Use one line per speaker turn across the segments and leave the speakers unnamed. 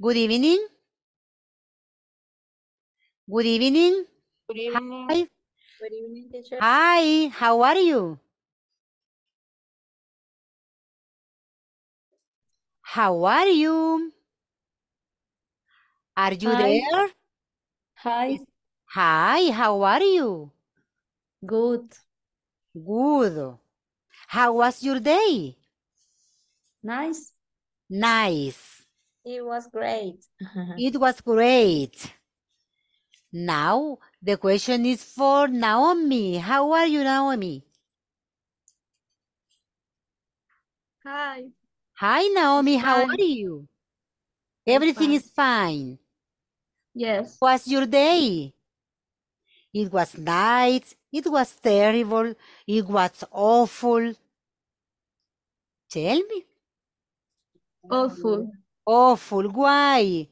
Good evening. Good evening.
Good evening.
Hi.
Good evening, teacher.
Hi, how are you? How are you? Are you
Hi.
there?
Hi.
Hi, how are you?
Good.
Good. How was your day?
Nice.
Nice.
It was great.
It was great. Now, the question is for Naomi. How are you, Naomi?
Hi.
Hi, Naomi. How
Fine.
are you? Everything
fine.
is fine.
Yes.
How was your day? It was nice. It was terrible. It was awful. Tell me.
Awful.
Awful. Why?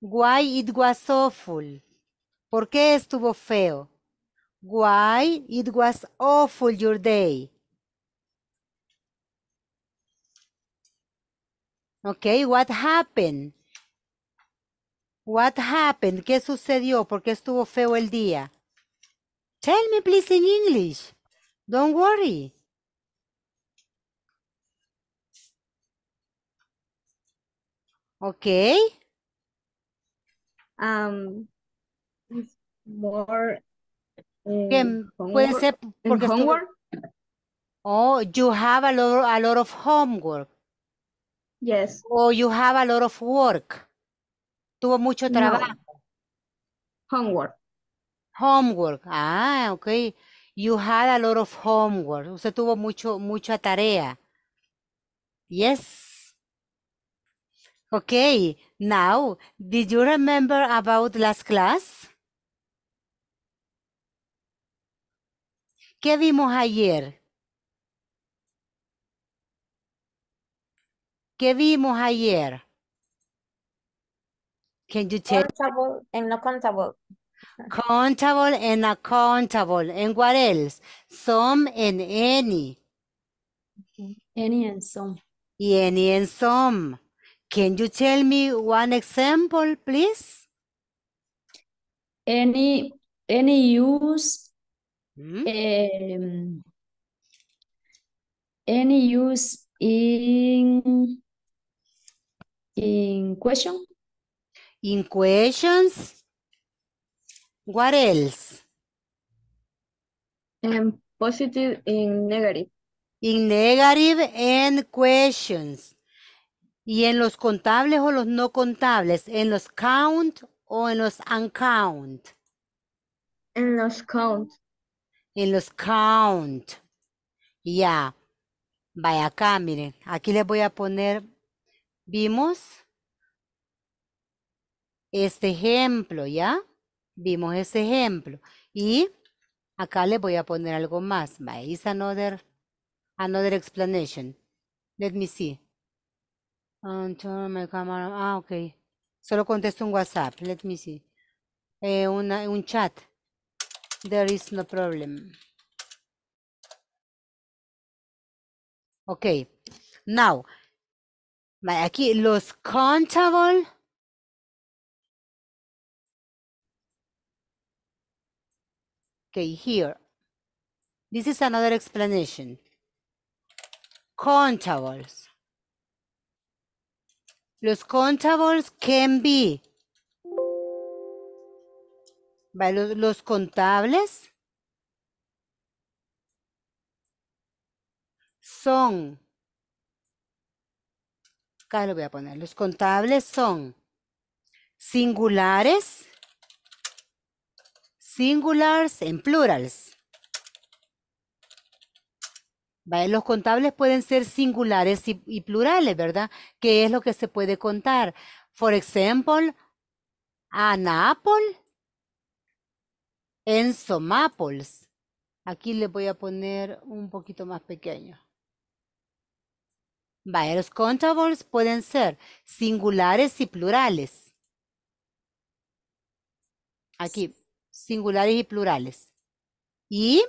Why it was awful? ¿Por qué estuvo feo? Why it was awful your day? Okay, what happened? What happened? ¿Qué sucedió? ¿Por qué estuvo feo el día? Tell me please in English. Don't worry. Okay.
Um, more homework.
ser porque
homework.
Oh, you have a lot, a lot of homework.
Yes.
Or you have a lot of work. Tuvo mucho
No.
trabajo.
Homework.
Homework. Ah, okay. You had a lot of homework. Usted tuvo mucho, mucha tarea. Yes. Okay. Now, did you remember about last class? ¿Qué vimos ayer? ¿Qué vimos ayer? Can you tell?
Countable and not countable.
Countable and accountable. And what else? Some and any.
Any and some.
Y any and some. Can you tell me one example, please?
Any any use
Hmm?
um, any use in in question
In questions? What else?
And positive in negative.
In negative and questions. Y en los contables o los no contables, en los count o en los uncount.
And los count.
En los count. Ya. Vaya acá, miren. Aquí les voy a poner, vimos este ejemplo, ¿ya? Vimos ese ejemplo. Y acá les voy a poner algo más. Vaya, is another, another explanation. Let me see. Um, turn my camera. Ah, ok. Solo contesto un WhatsApp. Let me see. Eh, una, un chat. There is no problem. Ok. Now, aquí los countable. Okay, here. This is another explanation. Countables. Los countables can be. Los, los contables son. Acá lo voy a poner. Los contables son singulares, singulars en plurals. Vaya, Los contables pueden ser singulares y, plurales, ¿verdad? ¿Qué es lo que se puede contar? For example, an apple and some apples. Aquí le voy a poner un poquito más pequeño. Vaya, los contables pueden ser singulares y plurales. Aquí, singulares y plurales. Y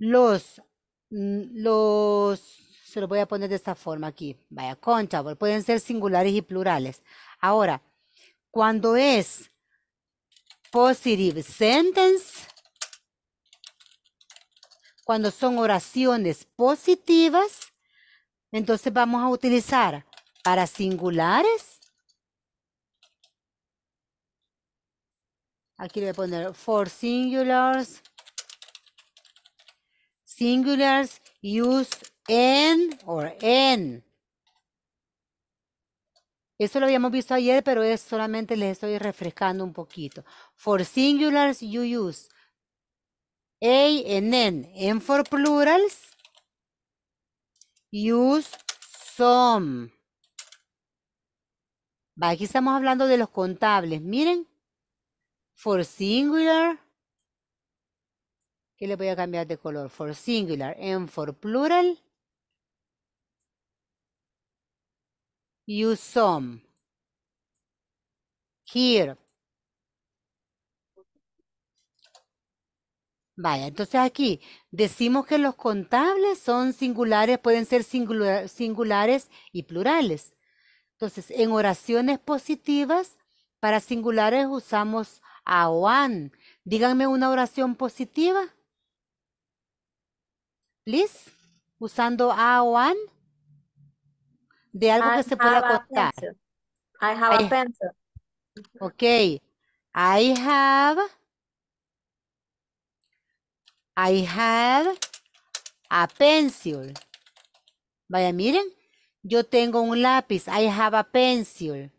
los, mm, los Se lo voy a poner de esta forma aquí. Vaya, countable. Pueden ser singulares y plurales. Ahora, cuando es positive sentence, cuando son oraciones positivas, entonces vamos a utilizar para singulares. Aquí le voy a poner for singulars. Singulars use en or en. Esto lo habíamos visto ayer, pero es solamente les estoy refrescando un poquito. For singulars, you use a and n. And for plurals, use some. Aquí estamos hablando de los contables. Miren, for singular, ¿qué le voy a cambiar de color? For singular and for plural, use some. Here. Vaya, entonces aquí decimos que los contables son singulares, pueden ser singula- singulares y plurales. Entonces, en oraciones positivas, para singulares usamos a o an. Díganme una oración positiva. Usando a o an. De algo que se pueda contar.
I have
I-
a pencil.
Ok. I have. I have a pencil. Vaya, miren. Yo tengo un lápiz. I have a pencil.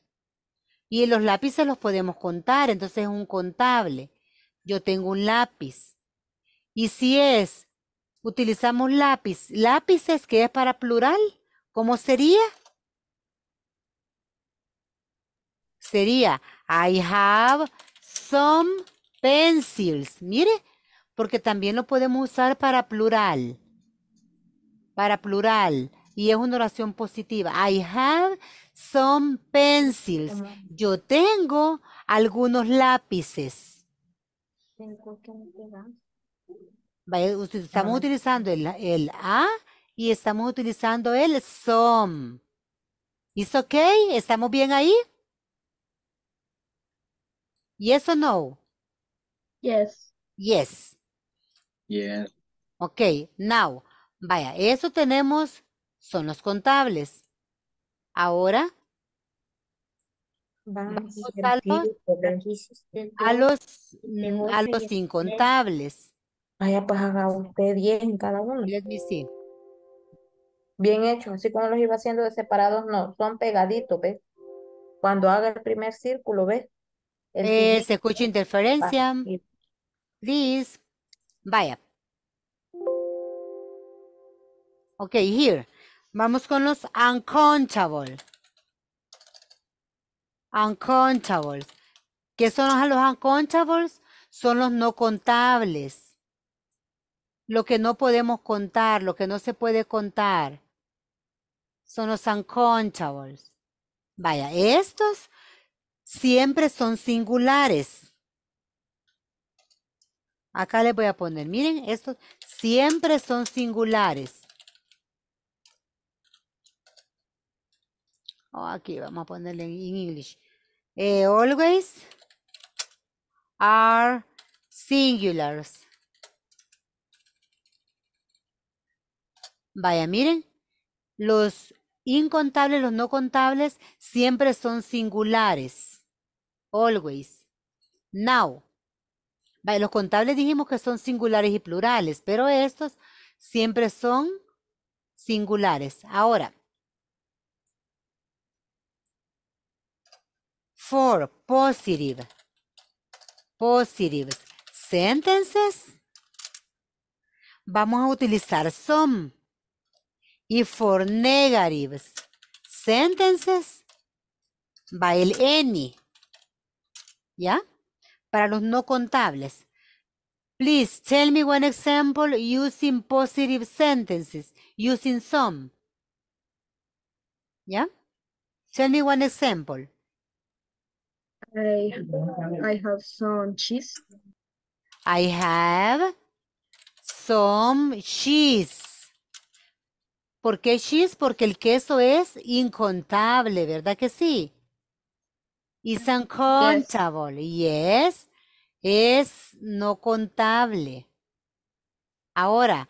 Y los lápices los podemos contar, entonces es un contable. Yo tengo un lápiz. Y si es, utilizamos lápiz, lápices que es para plural, ¿cómo sería? Sería, I have some pencils. Mire, porque también lo podemos usar para plural. Para plural. Y es una oración positiva. I have some pencils. Yo tengo algunos lápices. Estamos
Ah.
utilizando el, el a y estamos utilizando el some. ¿Es ok? ¿Estamos bien ahí? Yes or no?
Yes.
Yes.
Yes.
Ok, now, vaya, eso tenemos, son los contables. Ahora Vamos a los- a los, a los incontables.
Vaya, pues haga usted 10 en cada uno.
Let me see.
Bien hecho, así como los iba haciendo de separados, no, son pegaditos, ¿ves? Cuando haga el primer círculo, ¿ves? El
Eh, se escucha interferencia. Please. Vaya. Ok, here. Vamos con los uncountable. Uncountables. ¿Qué son los, los uncountables? Son los no contables. Lo que no podemos contar, lo que no se puede contar. Son los uncountables. Vaya, estos siempre son singulares. Acá les voy a poner, miren, estos siempre son singulares. Oh, aquí vamos a ponerle en English. Eh, always are singulars. Vaya, miren, los incontables, los no contables, siempre son singulares. Always. Now. Vaya, los contables dijimos que son singulares y plurales, pero estos siempre son singulares. Ahora, for positive, positive sentences, vamos a utilizar some. Y for negatives sentences, va el any. ¿Ya? Para los no contables. Please tell me one example using positive sentences, using some. ¿Ya? Tell me one example.
I I have some cheese.
I have some cheese. ¿Por qué she's? Porque el queso es incontable, ¿verdad que sí? It's uncountable. Yes. Es no contable. Ahora,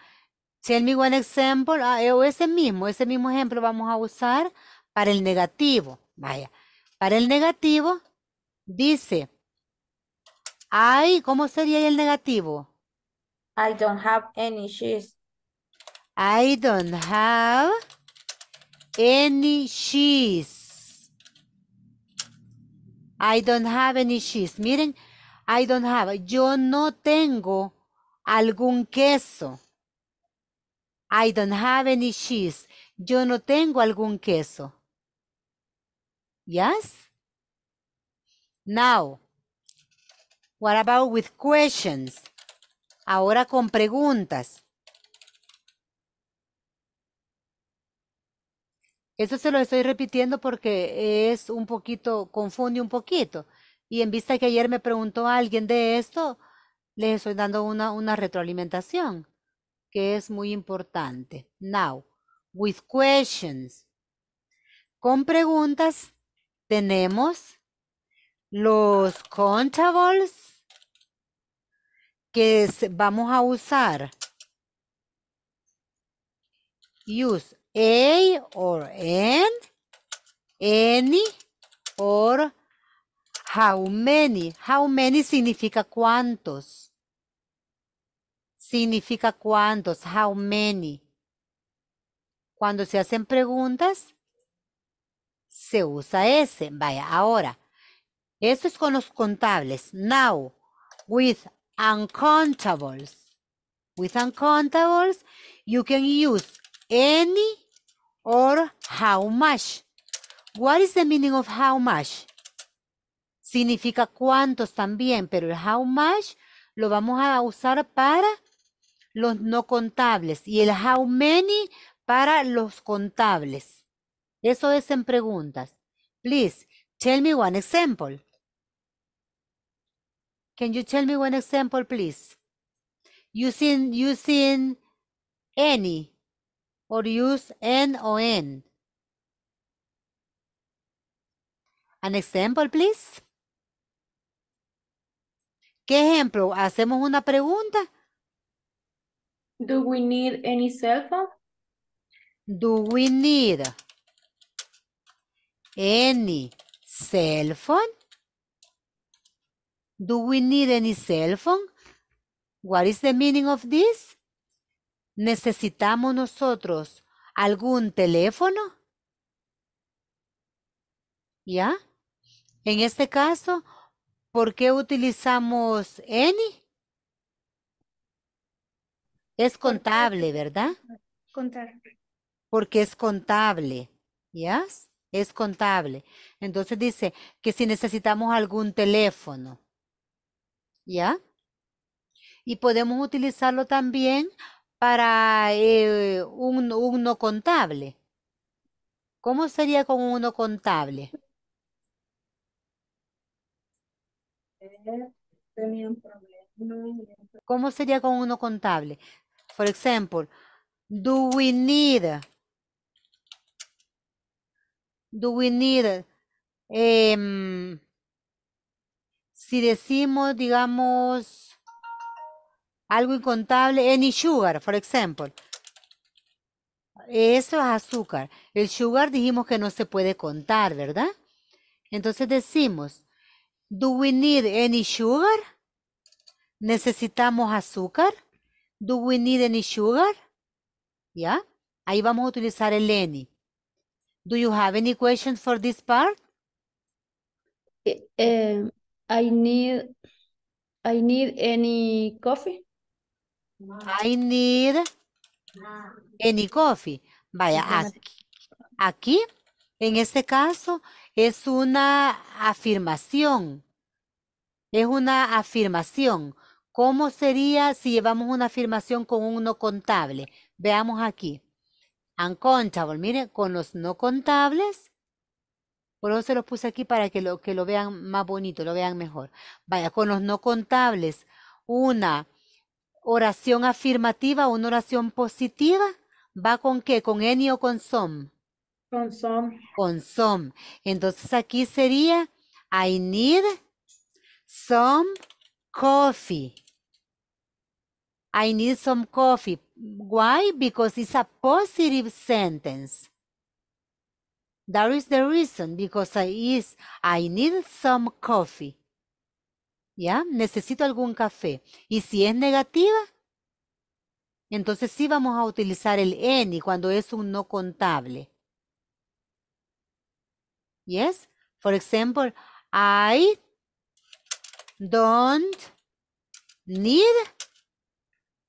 tell me one example. ah, eh, o ese mismo, ese mismo ejemplo vamos a usar para el negativo. Vaya. Para el negativo, dice, ay, ¿cómo sería el negativo?
I don't have any cheese.
I don't have any cheese. I don't have any cheese. Miren, I don't have. Yo no tengo algún queso. I don't have any cheese. Yo no tengo algún queso. Yes? Now, what about with questions? Ahora con preguntas. Eso se lo estoy repitiendo porque es un poquito, confunde un poquito. Y en vista que ayer me preguntó alguien de esto, les estoy dando una, una retroalimentación que es muy importante. Now, with questions. Con preguntas tenemos los contables que vamos a usar. Use a or an, any or how many. How many significa cuántos. Significa cuántos, how many. Cuando se hacen preguntas, se usa ese. Vaya, ahora, esto es con los contables. Now, with uncountables. With uncountables, you can use any or how much. What is the meaning of how much? Significa cuántos también, pero el how much lo vamos a usar para los no contables y el how many para los contables. Eso es en preguntas. Please, tell me one example. Can you tell me one example, please? Using, using any or use N o N. An example, please. ¿Qué ejemplo? Hacemos una pregunta.
Do we need any cell phone?
Do we need any cell phone? Do we need any cell phone? What is the meaning of this? ¿Necesitamos nosotros algún teléfono? ¿Ya? En este caso, ¿por qué utilizamos any? Es contable, ¿verdad?
Contar.
porque es contable, ¿ya? Es contable. Entonces dice que si necesitamos algún teléfono, ¿ya? Y podemos utilizarlo también para eh, un, un no contable. ¿Cómo sería con un no contable? ¿Cómo sería con uno contable? For example, do we need, do we need, em, si decimos, digamos, algo incontable, any sugar, for example. Eso es azúcar. El sugar dijimos que no se puede contar, ¿verdad? Entonces decimos, do we need any sugar? ¿Necesitamos azúcar? Do we need any sugar? ¿Ya? Ahí vamos a utilizar el any. Do you have any questions for this part?
Eh, eh, I need, I need any coffee.
I need any coffee. Vaya, aquí, aquí, en este caso, es una afirmación. Es una afirmación. ¿Cómo sería si llevamos una afirmación con un no contable? Veamos aquí. Uncontable. Miren, con los no contables. Por eso se los puse aquí para que lo, que lo vean más bonito, lo vean mejor. Vaya, con los no contables, una oración afirmativa, una oración positiva, ¿Va con qué? ¿Con any o con some?
Con some.
Con some. Entonces aquí sería I need some coffee. I need some coffee. Why? Because it's a positive sentence. That is the reason, because I is I need some coffee. ¿Ya? Necesito algún café. Y si es negativa, entonces sí vamos a utilizar el any cuando es un no contable. Yes? For example, I don't need,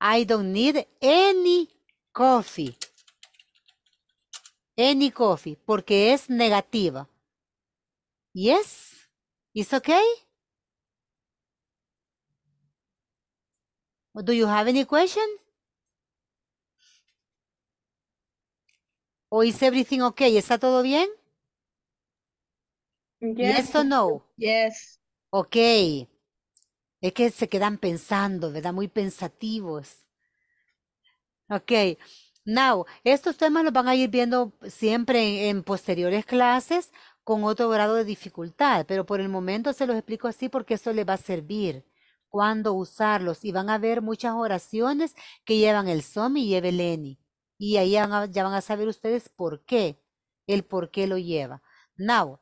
I don't need any coffee. Any coffee, porque es negativa. Yes? Is okay? Or Do you have any question? Or is everything okay? ¿Está todo bien? Yes or no?
Yes.
Ok. Es que se quedan pensando, ¿verdad? Muy pensativos. Ok. Now, estos temas los van a ir viendo siempre en, en posteriores clases con otro grado de dificultad, pero por el momento se los explico así porque eso les va a servir. Cuándo usarlos. Y van a ver muchas oraciones que llevan el some y el any. Y ahí ya van a, ya van a saber ustedes por qué. El por qué lo lleva. Now,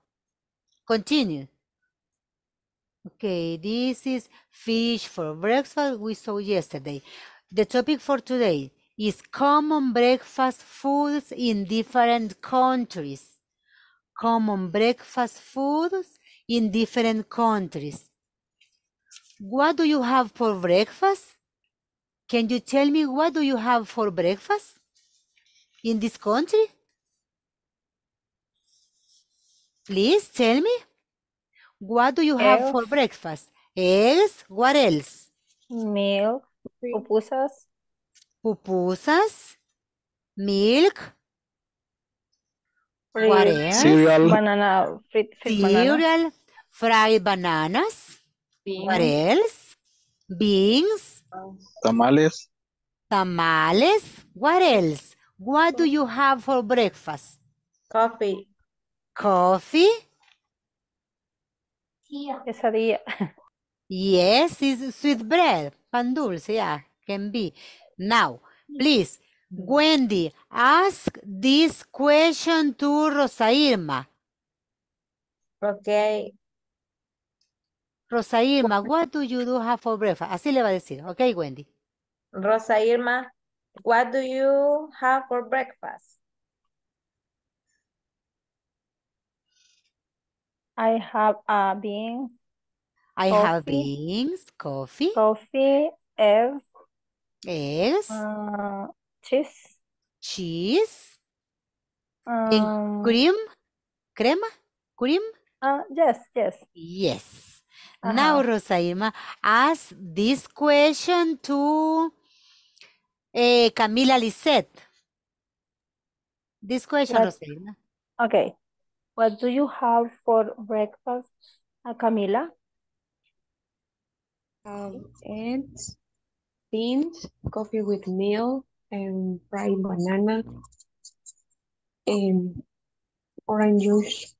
continue. Okay, this is fish for breakfast we saw yesterday. The topic for today is common breakfast foods in different countries. Common breakfast foods in different countries. What do you have for breakfast? Can you tell me what do you have for breakfast in this country? Please tell me. What do you have for breakfast? Eggs. What else?
milk, pupusas,
Pupusas. Milk.
Fruit.
What else?
Cereal,
banana, fruit, fruit banana,
Fried bananas. What else? Beans.
tamales,
Tamales. What else? What do you have for breakfast?
Coffee.
Coffee.
quesadilla,
Yes, it's sweet bread. Pan dulce, yeah, can be. Now, please, Wendy, ask this question to Rosa Irma.
Okay.
Rosa Irma, what do you do have for breakfast? Así le va a decir, ok, Wendy.
Rosa Irma, what do you have for breakfast?
I have a bean,
I have beans, coffee,
coffee, eggs,
eggs,
uh, cheese,
cheese,
um,
cream, crema, cream.
uh, yes, yes,
Yes. Now,
Ajá.
Rosa Irma, ask this question to eh, Camila Lisette. This question,
What-
Rosa Irma.
okay. What do you have for breakfast, uh, Camila?
Um, eggs, beans, coffee with milk, and fried banana, and orange juice.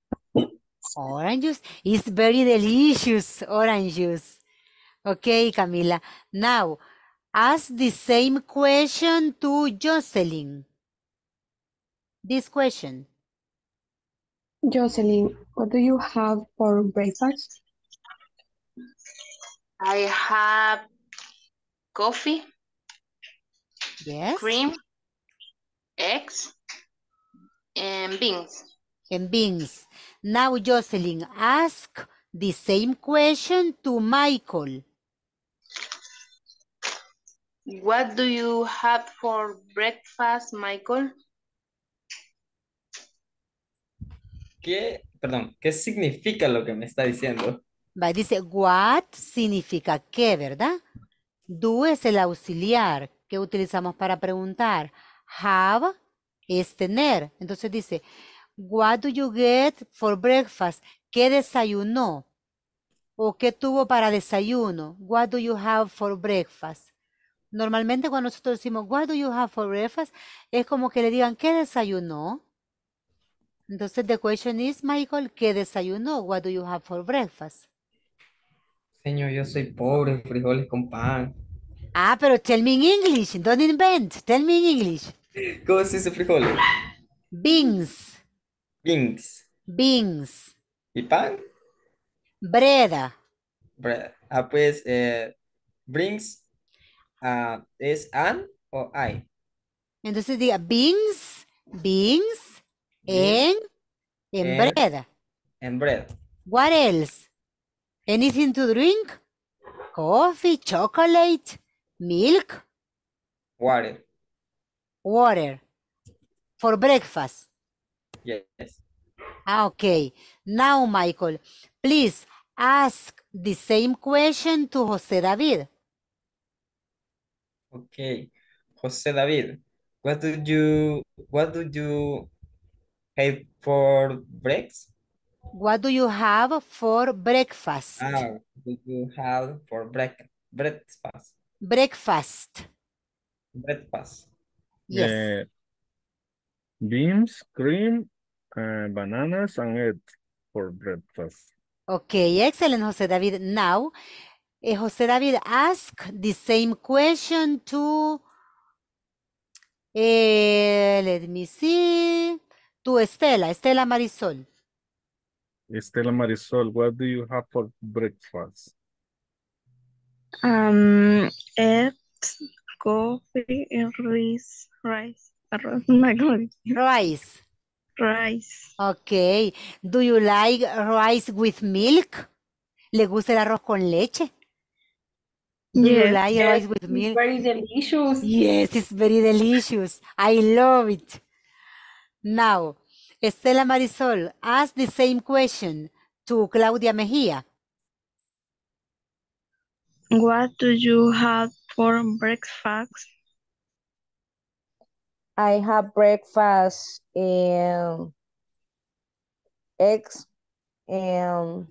Orange juice is very delicious, orange juice. Okay, Camila. Now, ask the same question to Jocelyn. This question.
Jocelyn, what do you have for breakfast?
I have coffee,
Yes.
cream, eggs, and beans.
And beans. Now, Jocelyn, ask the same question to Michael.
What do you have for breakfast, Michael?
¿Qué, perdón, qué significa lo que me está diciendo?
Va, dice, what significa qué, ¿verdad? Do es el auxiliar que utilizamos para preguntar. Have es tener. Entonces dice, what do you get for breakfast? ¿Qué desayunó? ¿O qué tuvo para desayuno? What do you have for breakfast? Normalmente cuando nosotros decimos, what do you have for breakfast? Es como que le digan, ¿qué desayunó? Entonces, the question is, Michael, ¿qué desayunó? What do you have for breakfast?
Señor, yo soy pobre, frijoles con pan.
Ah, pero tell me in English, don't invent. Tell me in English.
¿Cómo se dice frijoles?
Beans,
Beans.
beans,
¿Y pan?
bread,
Bread. Ah, pues, eh, brings, ah, ¿es an o I?
Entonces diga beans, beans, en, en
en-
bread.
And bread.
What else? Anything to drink? Coffee, chocolate, milk,
Water.
water. For breakfast.
Yes.
Ah, okay. Now, Michael, please ask the same question to José David.
Okay. José David, what do you, what do you have for breaks?
What do you have for breakfast?
Ah, do you have for break, breakfast?
Breakfast.
Breakfast.
Yes.
Eh, beans, cream, uh, bananas, and eggs for breakfast.
Okay, excellent, José David. Now, eh, José David, ask the same question to, eh, let me see, to Estela, Estela Marisol.
Estela Marisol, what do you have for breakfast?
Um, eggs, coffee, and rice, rice, arroz, my God,
Rice.
rice.
Okay. Do you like rice with milk? ¿Le gusta el arroz con leche? Do you
Yes,
like
Yes,
rice with
it's
milk?
very delicious.
Yes, it's very delicious. I love it. Now, Estela Marisol, ask the same question to Claudia Mejia.
What do you have for breakfast?
I have breakfast and eggs and,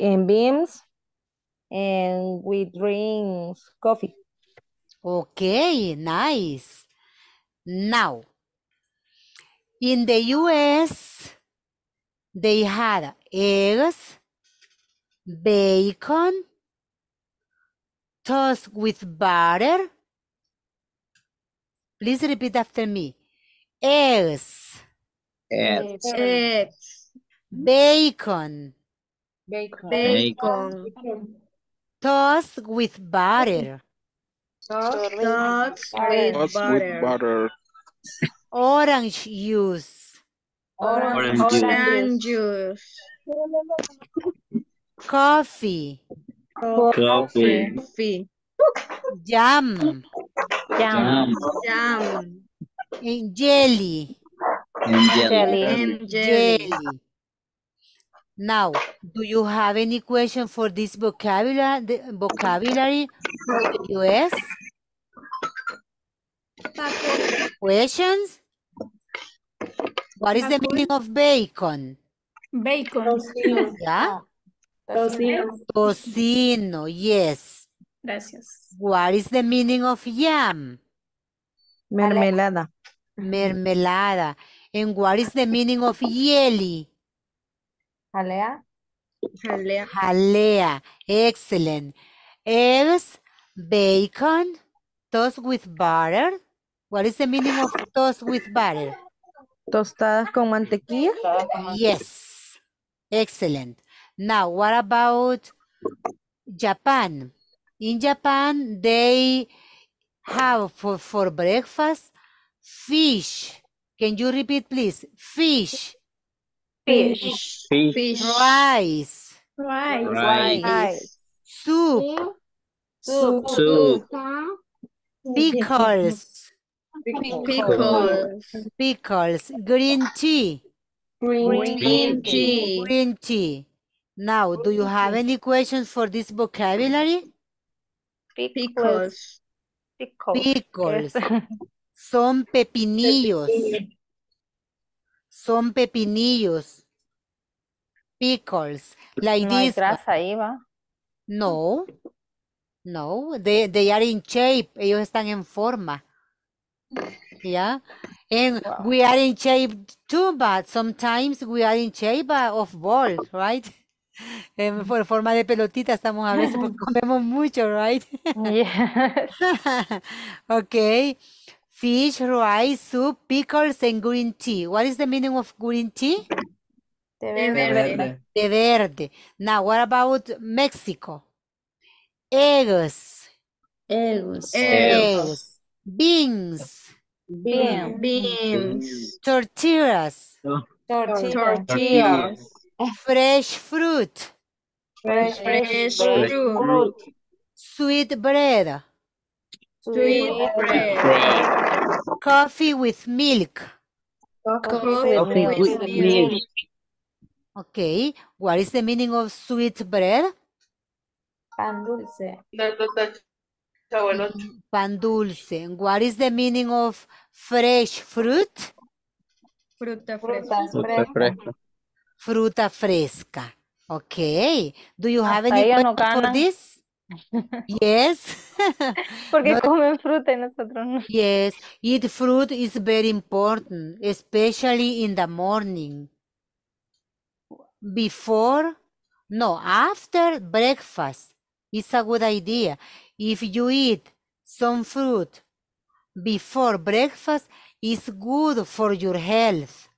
and beans and we drink coffee.
Okay, nice. Now, in the US, they had eggs, bacon, toast with butter. Please repeat after me. Eggs,
Eggs.
Eggs,
bacon,
Bacon.
bacon,
toast with butter,
dogs
Butter.
with butter,
orange juice,
Orange,
Orange
orange juice,
coffee,
Coffee.
coffee,
jam,
Jam.
jam,
and jelly.
And jelly.
and jelly.
Jelly. Now, do you have any question for this vocabulary, the vocabulary for the US? Questions? What is the meaning of bacon?
Bacon. Tocino.
Yeah?
Tocino.
Tocino, yes.
Gracias.
What is the meaning of yam?
Mermelada.
Mermelada. And what is the meaning of jelly?
Jalea.
Jalea,
Jalea. Excellent. Eggs, bacon, toast with butter. What is the meaning of toast with butter?
Tostadas con mantequilla.
Yes. Excellent. Now, what about Japan? In Japan, they have for, for breakfast fish. Can you repeat, please? Fish,
Fish.
Fish.
fish,
rice,
Rice.
Rice.
soup,
Soup.
Soup.
pickles,
pickles,
pickles, green tea,
Green.
green tea,
green tea. Now, do you have any questions for this vocabulary?
Pickles,
Pickles.
Son pepinillos. Son pepinillos. Pickles. Like
No hay
this. one.
grasa ahí, va.
No. No, they, they are in shape. Ellos están en forma. Yeah. And we are in shape too, but sometimes we are in shape of ball, right? En por forma de pelotita estamos a veces porque comemos mucho, right?
Yes.
Okay. Fish, rice, soup, pickles, and green tea. What is the meaning of green tea?
De
De
verde.
verde.
De verde. Now, what about Mexico? Eggs,
Eggs.
eggs, beans,
Bien.
Beans.
tortillas,
Tortilla.
Tortillas.
Fresh fruit,
Fresh
Fresh
fruit.
fruit.
sweet bread,
Sweet bread.
coffee with milk.
Coffee with milk.
Okay, what is the meaning of sweet bread?
Pan dulce.
Pan dulce. What is the meaning of fresh fruit?
Fruta
Frutas
fresca.
Fruta fresca. Okay. Do you have
Hasta
any
no
for this? Yes.
Porque
No-
comen fruta y nosotros no.
Yes, eat fruit is very important, especially in the morning. Before, no, after breakfast, it's a good idea. If you eat some fruit before breakfast, it's good for your health.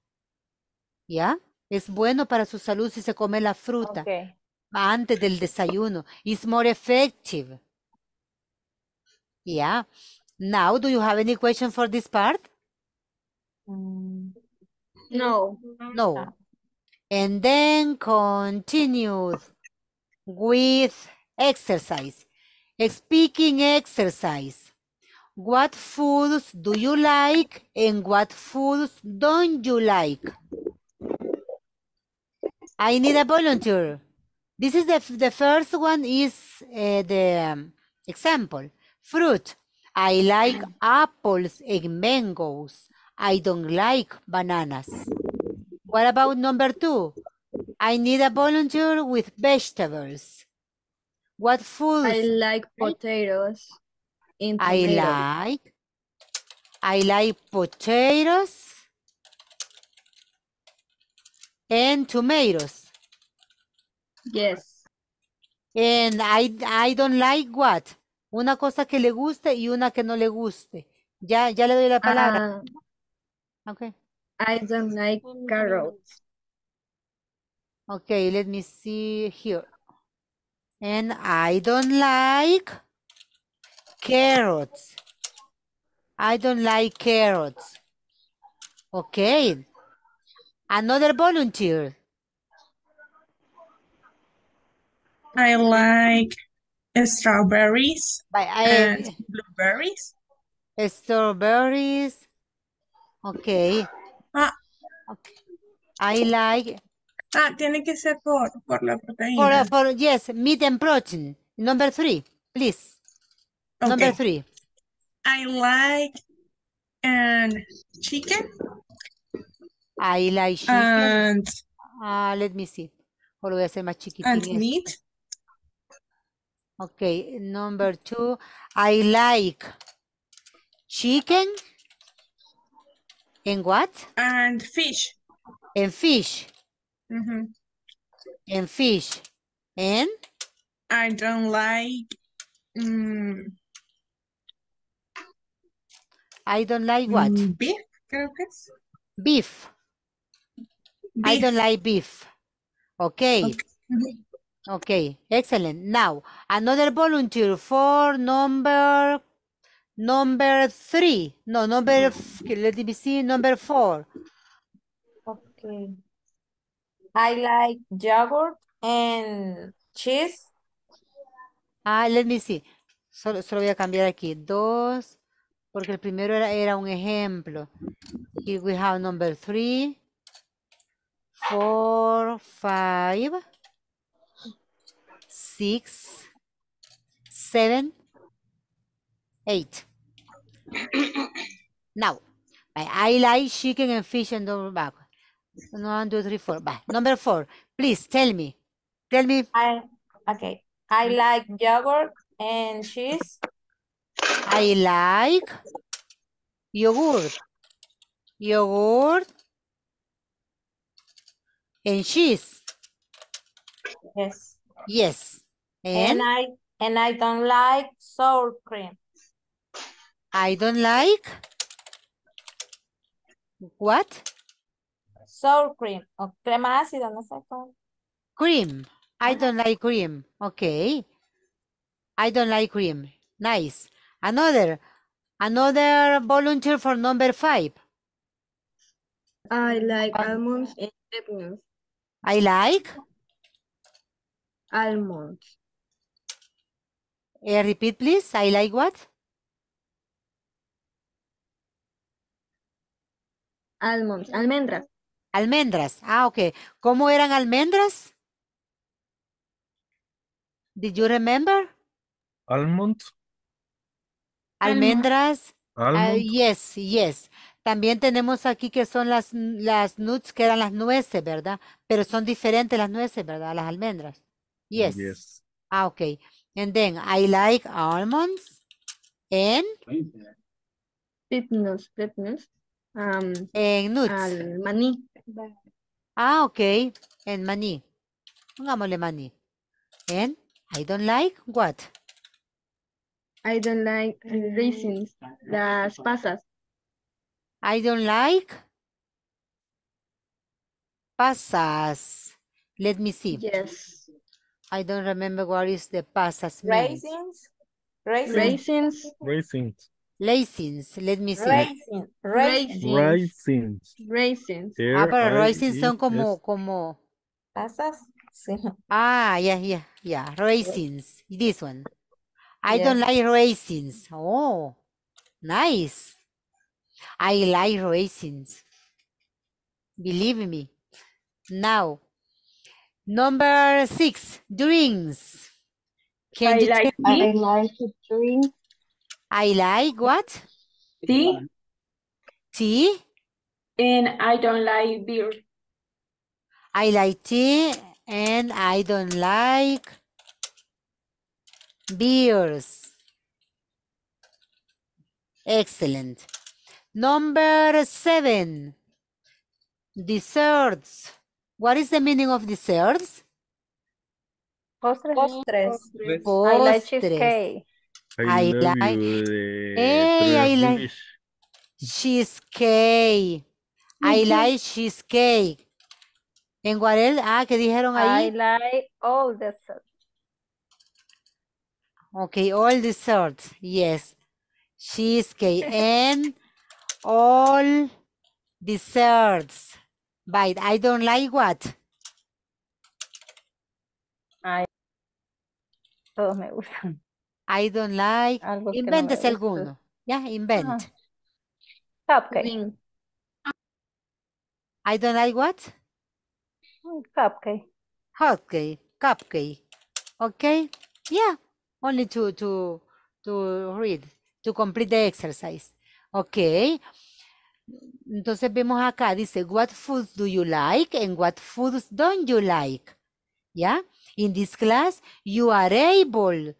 ¿Ya? Es bueno para su salud si se come la fruta
Okay.
antes del desayuno. It's more effective. Yeah. Now, do you have any question for this part?
Mm,
No.
No. And then continue with exercise. Speaking exercise. What foods do you like and what foods don't you like? I need a volunteer. This is the, the first one is uh, the um, example. Fruit. I like apples and mangoes. I don't like bananas. What about number two? I need a volunteer with vegetables. What foods?
I like potatoes. In
I like. I like potatoes and tomatoes.
Yes.
And I, I don't like what? Una cosa que le guste y una que no le guste. Ya, ya le doy la palabra.
Uh,
Okay.
I don't like carrots.
Okay, let me see here. And I don't like carrots. I don't like carrots. Okay. Another volunteer.
I like strawberries
By- I-
and blueberries.
strawberries. Okay.
Ah.
Okay. I like
Ah, tiene que ser por, por la
for,
proteína.
for yes, meat and protein. Number three, please. Number three.
I like and chicken
I like chicken.
and
Ah, let me see. O lo voy a hacer más
and
chiquitín. esto.
meat
Okay, number two, I like chicken and what?
and fish.
And fish.
Mhm.
And fish. And
I don't like mm,
I don't like what?
mm, beef, creo que es.
Beef. I don't like beef. Okay. Okay, excellent. Now, another volunteer for number number three. No, number let me see, number four.
Okay. I like yogurt and cheese.
Ah, let me see. Solo, solo voy a cambiar aquí. Dos, porque el primero era, era un ejemplo. Here we have number three, four, five, six, seven, eight. Now, I, like chicken and fish and double back. One, two, three, four. Bye. Number four, please tell me. Tell me.
I okay. I like yogurt and cheese.
I like yogurt. Yogurt and cheese.
Yes.
Yes.
And
And
I and I don't like sour cream.
I don't like what?
Sour cream o crema ácida, no sé cómo.
Cream. I don't like cream. Okay. I don't like cream. Nice. Another. Another volunteer for number five.
I like almonds and peanuts.
I like.
Almonds.
eh, repeat, please. I like what?
Almonds. Almendras.
Almendras. Ah, ok. ¿Cómo eran almendras? Did you remember?
Almond.
Almendras. ah, yes, yes. También tenemos aquí que son las, las nuts, que eran las nueces, ¿verdad? Pero son diferentes las nueces, ¿verdad? Las almendras. Yes.
Yes.
Ah, okay. And then I like almonds and,
Peanuts. Peanuts. Um,
and nuts.
al maní.
Ah, okay. And maní. Pongámosle maní. And I don't like what?
I don't like raisins. Las pasas.
I don't like pasas. Let me see.
Yes.
I don't remember what is the pasas means.
Raisins. Raisins.
Raisins.
Raisins.
Raisins. Let me see.
Raisins. Raisins.
Raisins.
Raisins.
Ah, pero raisins son
R-I-E-S.
como, como,
Pasas. Sí.
ah, yeah, yeah, yeah, raisins. This one. I
Yeah.
don't like raisins. Oh, nice. I like raisins. Believe me. Now, number six, drinks. Can
I
you
like
tell me?
I like to drink
I like what?
tea
Tea.
and I don't like beer.
I like tea and I don't like beers. Excellent. Number seven, desserts. What is the meaning of desserts?
Postres.
Postres.
Pues,
I like
Postres.
cheesecake.
I,
I
love
like-
you
Hey, I
tres
like-
dish.
Cheesecake. I like cheesecake. ¿En Guarel? Ah, ¿qué dijeron ahí?
I like all desserts.
Okay, all desserts. Yes. Cheesecake and all desserts. But I don't like what?
I Todos me gustan.
I don't like.
Algo que no me
Invéntese
gusta.
alguno. Ya, invent.
Cupcake.
Pudding.
I don't like what?
Mm, Cupcake.
Hot cake, cupcake. Okay? Yeah. Only to to to read, to complete the exercise. Okay. Entonces vemos acá, dice, what foods do you like and what foods don't you like? Yeah? In this class, you are able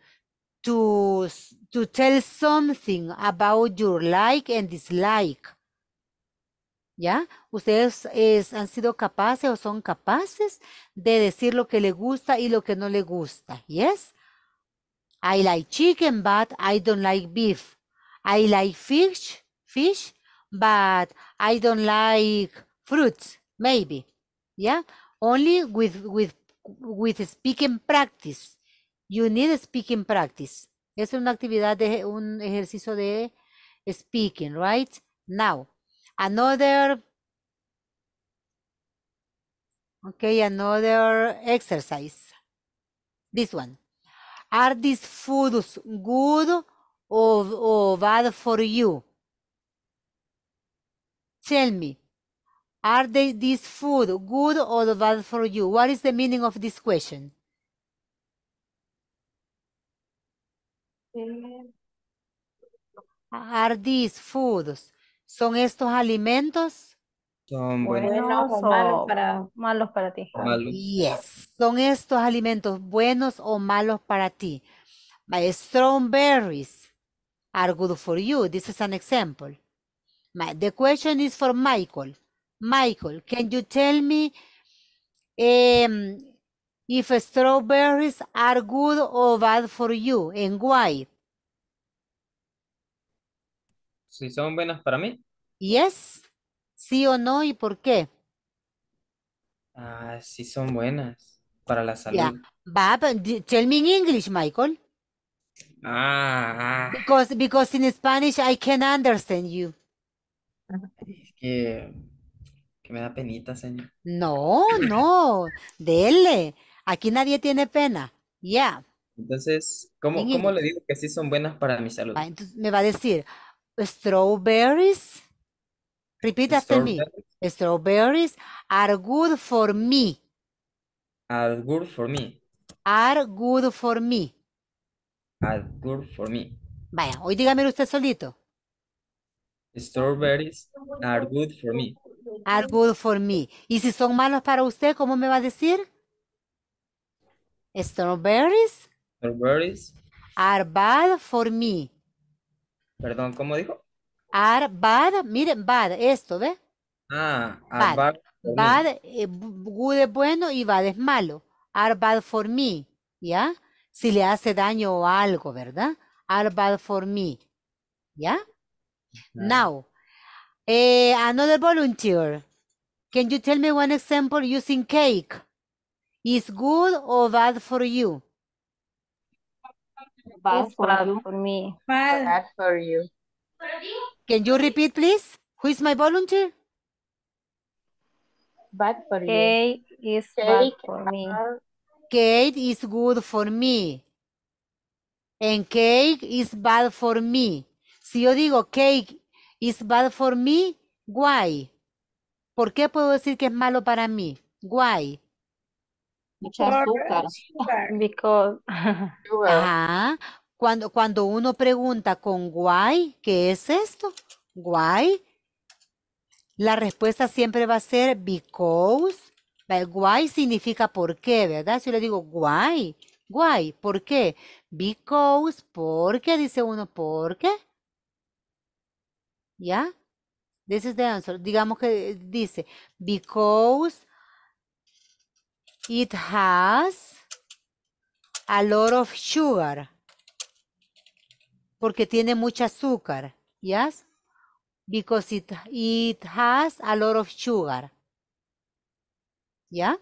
to to tell something about your like and dislike. ¿Ya? Ustedes es- han sido capaces o son capaces de decir lo que le gusta y lo que no le gusta. Yes? I like chicken, but I don't like beef. I like fish, fish, but I don't like fruits, maybe. Yeah? Only with with with speaking practice. You need speaking practice. Es una actividad de un ejercicio de speaking, right? Now, another Okay, another exercise. This one. Are these foods good or bad for you? Tell me. Are they this food good or bad for you? What is the meaning of this question? Are these foods? ¿Son estos alimentos?
son buenos.
Buenos o malos
o
para
malos para ti.
Malos.
Yes. ¿Son estos alimentos buenos o malos para ti? My strawberries are good for you. This is an example. My, the question is for Michael. Michael, can you tell me um, if strawberries are good or bad for you and why?
Si son buenas para mí.
Yes, sí o no y por qué?
Ah, sí son buenas para la
Yeah.
salud.
D- tell me in English, Michael.
Ah, ah,
Because because in Spanish I can understand you.
es que, que me da penita, señor.
No, no, dele. Aquí nadie tiene pena. Ya.
Entonces, ¿cómo,
En
cómo le digo que sí son buenas para mi salud?
Ah, Entonces me va a decir strawberries. Repeat after me.
Strawberries
are good for me.
are good for me.
Are good for me.
Are good for me.
Vaya, hoy dígame usted solito.
Strawberries are good for me.
Are good for me. Y si son malos para usted, ¿cómo me va a decir? Strawberries
Strawberries,
are bad for me.
perdón, ¿cómo dijo?
Are bad, miren, bad, esto, ¿ve?
Ah, are
Bad.
bad
eh, good es bueno y bad es malo. Are bad for me, ¿ya? Si le hace daño o algo, ¿verdad? Are bad for me, ¿ya? Now, eh, another volunteer. Can you tell me one example using cake? Is good or bad for you?
Bad for for me.
Bad for you.
Can you repeat, please? Who is my volunteer?
Bad for you.
Cake is bad for me.
are
Cake is good for me. And cake is bad for me. Si yo digo cake is bad for me, why? ¿Por qué puedo decir que es malo para mí? Why?
mucha azúcar.
Because.
Ajá. Cuando, cuando uno pregunta con why, ¿qué es esto? Why. La respuesta siempre va a ser because. Like, Why significa por qué, ¿verdad? Si yo le digo why, why, ¿por qué? Because, ¿por qué? Dice uno, ¿por qué? ¿Ya? This is the answer. Digamos que dice, because it has a lot of sugar. Porque tiene mucho azúcar. Yes? Because it, it has a lot of sugar. Yeah?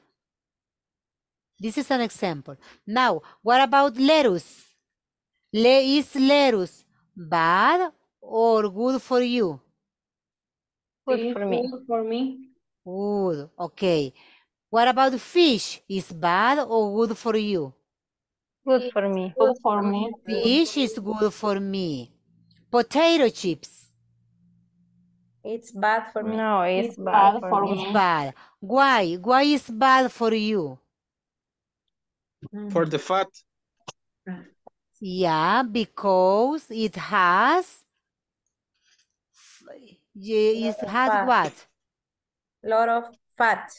This is an example. Now, what about lettuce? Le is lettuce bad or good for you?
good for me.
Good for me.
Good. Okay. What about fish? Is bad or good for you?
Good for me.
Good for me.
Fish is good for me. Potato chips.
It's bad for me.
No, it's
It's
bad
bad
for
for
me.
It's bad. Why? Why is bad for you?
For the fat,
Yeah, because it has yeah, it has
fat.
what?
Lot of fat.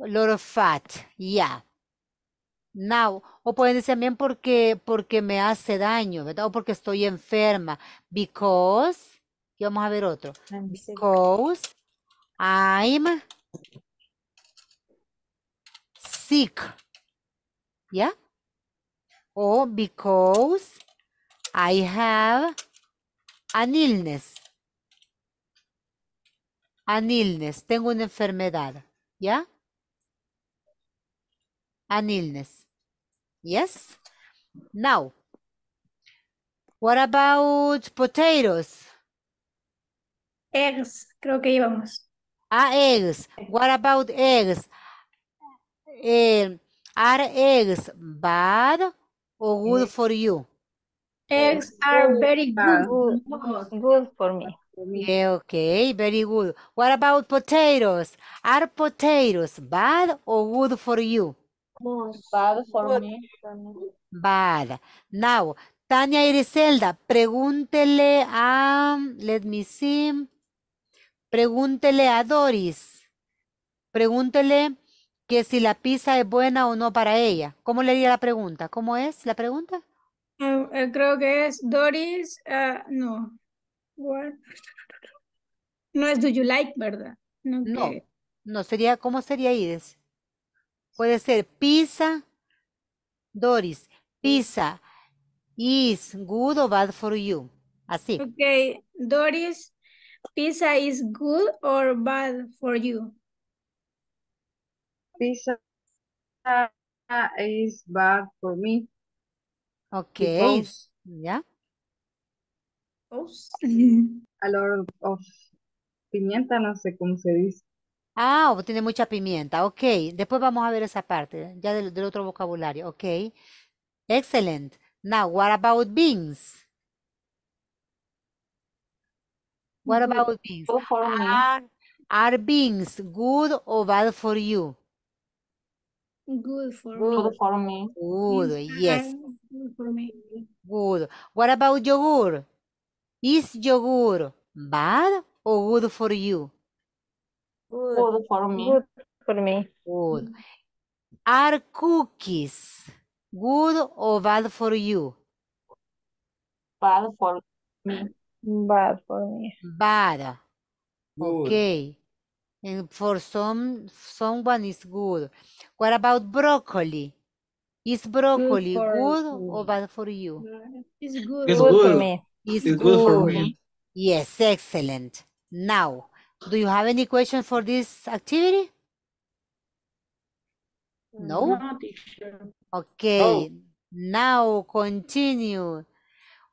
A lot of fat. Yeah. Now, o pueden decir también porque, porque me hace daño, ¿verdad? O porque estoy enferma. Because, y vamos a ver otro. Because I'm sick. ¿Ya? O because I have an illness. An illness. Tengo una enfermedad. ¿Ya? An illness. Yes? Now, what about potatoes?
Eggs, creo que íbamos.
Ah, eggs. What about eggs? Eh, are eggs bad or good for you?
Eggs are very good.
Good, good for me.
Yeah, okay, very good. What about potatoes? Are potatoes bad or good for you?
Bad for
Good.
me.
Bad. Now, Tania Iriselda, pregúntele a, let me see, pregúntele a Doris, pregúntele que si la pizza es buena o no para ella. ¿Cómo le diría la pregunta? ¿Cómo es la pregunta?
Ah, eh, creo que es Doris, ah, no. What? No es do you like, ¿verdad? No,
No,
que-
no sería, ¿cómo sería Ides? Puede ser pizza, Doris, pizza is good or bad for you. Así.
Okay, Doris, pizza is good or bad for you?
Pizza is bad for me.
Ok.
Because
¿Ya?
a lot of pimienta, no sé cómo se dice.
Ah, tiene mucha pimienta. Ok. Después vamos a ver esa parte, ya del, del otro vocabulario. Ok. Excellent. Now, what about beans? What
mm-hmm.
about beans?
Good for me.
Are, are beans good or bad for you?
Good for
Good
me.
for me.
Good, yes,
Good for me.
good. What about yogurt? Is yogurt bad or good for you?
Good for me.
Good for me.
Good. Mm-hmm. Are cookies good or bad for you?
Bad for me.
Bad for me.
Bad.
Good.
Okay. And for some someone is good. What about broccoli? Is broccoli
for
good or bad for you?
It's good.
It's
Good for me.
It's
It's good for me.
Yes, excellent. Now, do you have any question for this activity? No?
No, teacher.
Okay. Oh. Now continue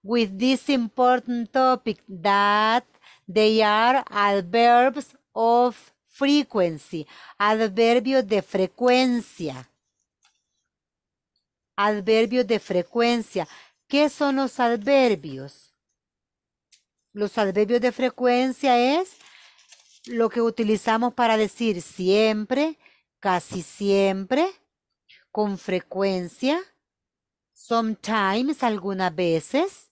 with this important topic that they are adverbs of frequency, adverbios de frecuencia. Adverbios de frecuencia. ¿Qué son los adverbios? Los adverbios de frecuencia es lo que utilizamos para decir siempre, casi siempre, con frecuencia, sometimes, algunas veces.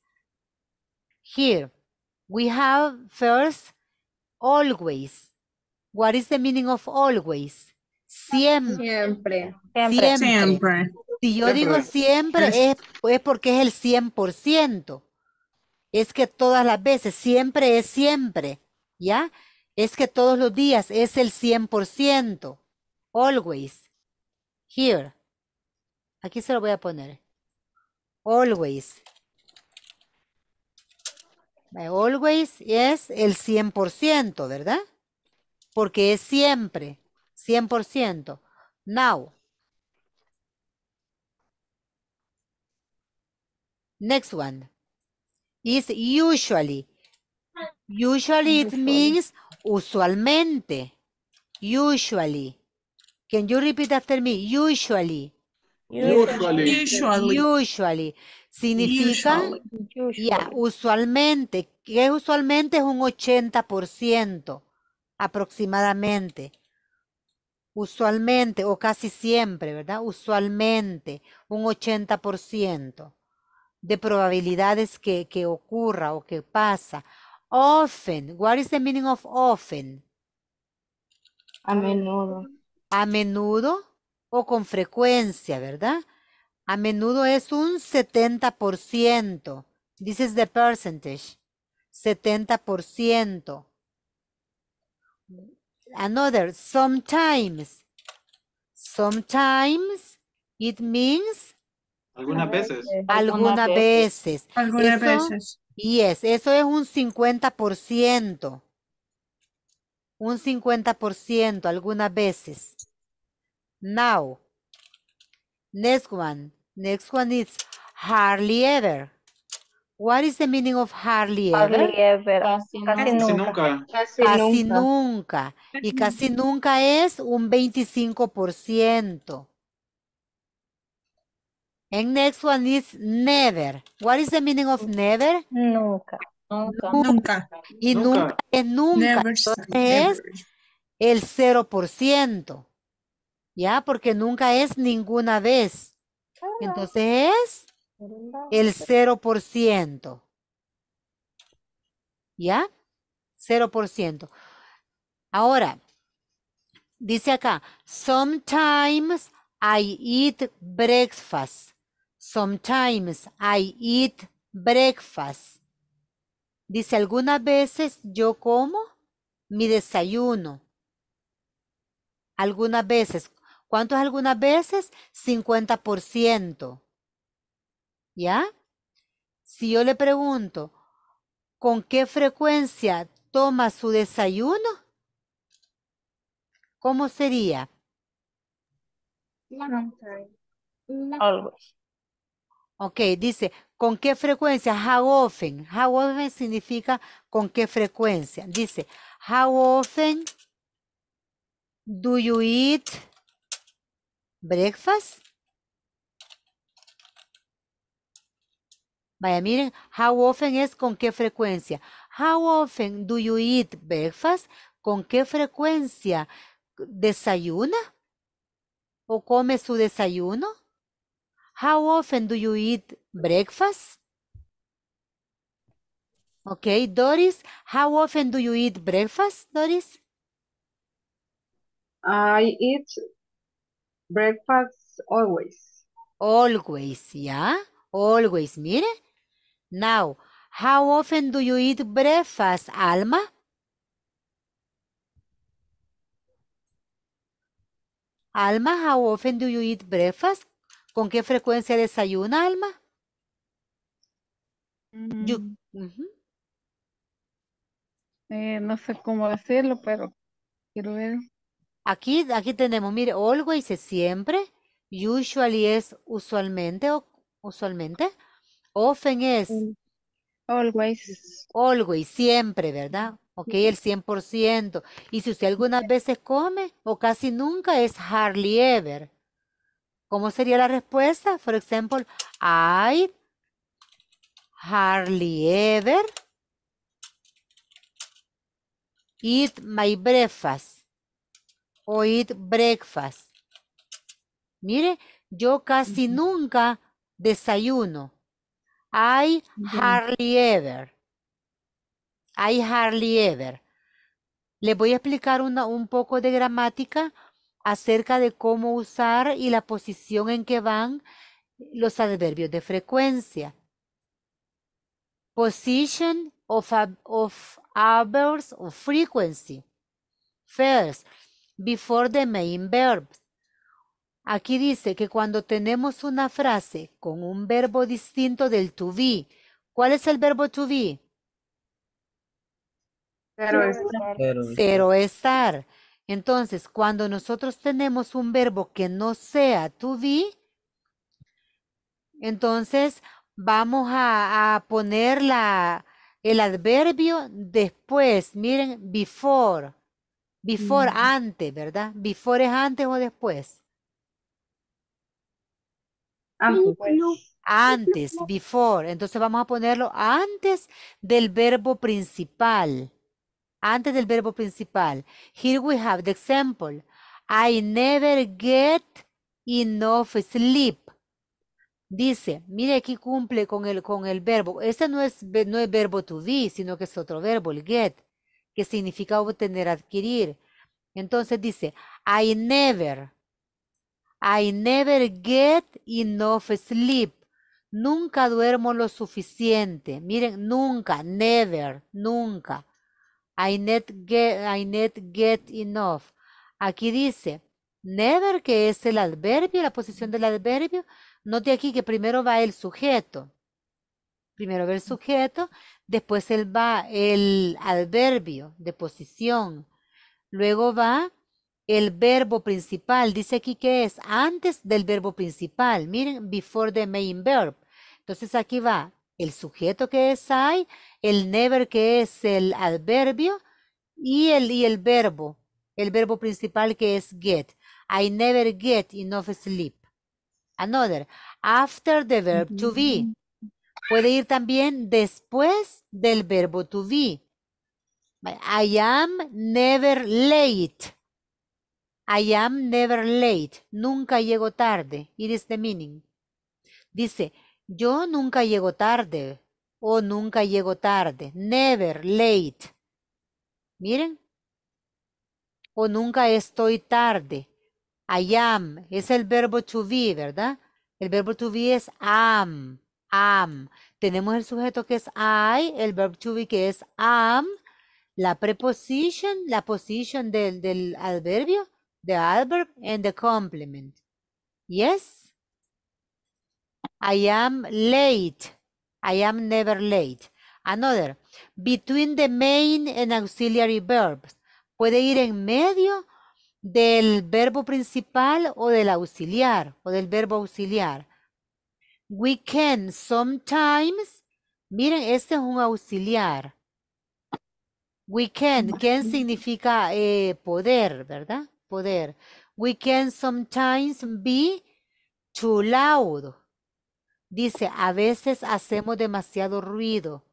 Here, we have first, always. What is the meaning of always? Siempre.
Siempre.
Siempre.
Siempre. Si yo digo siempre es, es porque es el 100%. Es que todas las veces, siempre es siempre, ¿ya? Es que todos los días es el 100%. Always. Here. Aquí se lo voy a poner. Always. By Always es el 100%, ¿verdad? Porque es siempre, 100%. Now. Next one is usually. Usually it means usualmente. Usually. Can you repeat after me? Usually.
Usually.
Usually.
Usually. Significa,
Usually.
ya, usualmente. Que usualmente es un 80% aproximadamente. Usualmente o casi siempre, ¿verdad? Usualmente un 80% de probabilidades que, que ocurra o que pasa. Often. What is the meaning of often?
A menudo.
A menudo o con frecuencia, ¿verdad? A menudo es un 70%. This is the percentage. 70%. Another, sometimes. Sometimes it means
Algunas veces.
algunas veces.
Algunas veces.
Yes, eso es un 50%. Un 50% algunas veces. Now, next one. Next one is hardly ever. What is the meaning of hardly ever?
Hardly ever.
Casi
Casi
Casi
nunca.
nunca.
Casi
Casi
nunca.
nunca. Y casi nunca es un 25%. And next one is never. What is the meaning of never?
Nunca.
Nunca.
Nunca.
Y
Nunca.
nunca es nunca.
Never.
Entonces
never.
es el 0%. ¿Ya? Porque nunca es ninguna vez. Entonces es el 0%. ¿Ya? 0%. Ahora, dice acá, sometimes I eat breakfast. Sometimes I eat breakfast. Dice, algunas veces yo como mi desayuno. Algunas veces. ¿Cuánto es algunas veces? 50%. ¿Ya? Si yo le pregunto, ¿con qué frecuencia toma su desayuno? ¿Cómo sería?
Always.
Ok, dice, ¿con qué frecuencia? How often? How often significa con qué frecuencia. Dice, how often do you eat breakfast? Vaya, miren, how often es con qué frecuencia. How often do you eat breakfast? ¿Con qué frecuencia desayuna? ¿O come su desayuno? How often do you eat breakfast? Okay, Doris, how often do you eat breakfast, Doris?
I eat breakfast always.
Always, yeah? Always, mire. Now, how often do you eat breakfast, Alma? Alma, how often do you eat breakfast? ¿Con qué frecuencia desayuna, Alma? You-
Mm,
Ujú.
eh, no sé cómo decirlo, pero quiero ver.
Aquí, aquí tenemos, mire, always es siempre, usually es usualmente o usualmente, often es
Mm, Always.
always, siempre, ¿verdad? Ok, el 100%. Y si usted algunas veces come o casi nunca es hardly ever. ¿Cómo sería la respuesta? For example, I hardly ever eat my breakfast o eat breakfast. Mire, yo casi nunca desayuno. I hardly ever. I hardly ever. Les voy a explicar una, un poco de gramática acerca de cómo usar y la posición en que van los adverbios de frecuencia. Position of, of hours of frequency. First, before the main verb. Aquí dice que cuando tenemos una frase con un verbo distinto del to be, ¿cuál es el verbo to be?
Pero
Zero
está
star.
Pero
Cero estar. Entonces, cuando nosotros tenemos un verbo que no sea to be, entonces vamos a, a poner la, el adverbio después. Miren, before. Before,
Mm.
antes, ¿verdad? Before es antes o después.
antes.
Antes, before. Entonces vamos a ponerlo antes del verbo principal. Antes del verbo principal. Here we have the example. I never get enough sleep. Dice, mire aquí cumple con el, con el verbo. Este no es, no es verbo to be, sino que es otro verbo, el get, que significa obtener, adquirir. Entonces dice, I never, I never get enough sleep. Nunca duermo lo suficiente. Miren, nunca, never, nunca. I net get, I net get enough. Aquí dice, never, que es el adverbio, la posición del adverbio. Note aquí que primero va el sujeto. Primero va el sujeto, después él va el adverbio de posición. Luego va el verbo principal. Dice aquí que es antes del verbo principal. Miren, before the main verb. Entonces aquí va el sujeto que es I, el never que es el adverbio y el, y el verbo, el verbo principal que es get. I never get enough sleep. Another, after the verb to be. Puede ir también después del verbo to be. I am never late. I am never late. Nunca llego tarde. It is the meaning. Dice, yo nunca llego tarde o nunca llego tarde. Never late. Miren. O nunca estoy tarde. I am es el verbo to be, ¿verdad? El verbo to be es am, am. Tenemos el sujeto que es I, el verbo to be que es am, la preposition, la position del, del adverbio, the adverb, and the complement. Yes? I am late. I am never late. Another, between the main and auxiliary verbs. Puede ir en medio del verbo principal o del auxiliar o del verbo auxiliar. We can sometimes, miren, este es un auxiliar. We can, can significa eh, poder, ¿verdad? Poder. We can sometimes be too loud. Dice, a veces hacemos demasiado ruido.